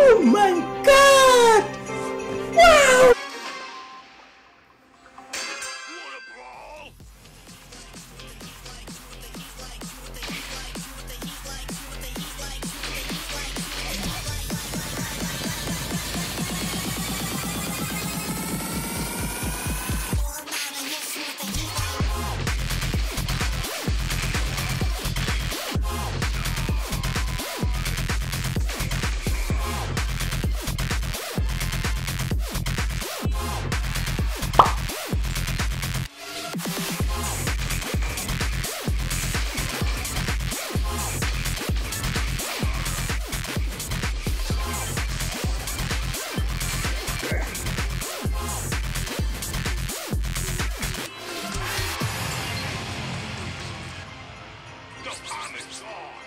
Oh my god! The panic's on!